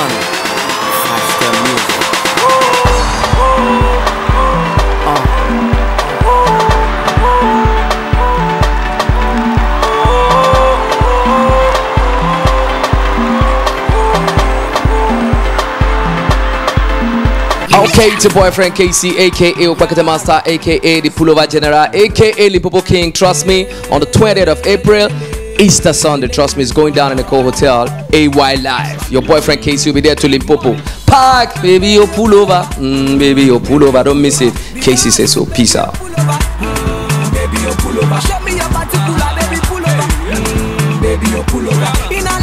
one. 5 Star music. Uh. Okay, it's your boyfriend KCEE, aka Opakata Master, aka the Pullover General, aka the Limpopo King. Trust me, on the 20th of April, Easter Sunday, trust me, it's going down in the Eko Hotel, AY Live. Your boyfriend KCEE will be there to Limpopo. Park, baby, your pullover. Mm, baby, you pull over. don't miss it. KCEE says so. Peace out. Baby, you pull over. Show me your body, pull up, baby, pull over. Baby, you pull over. In a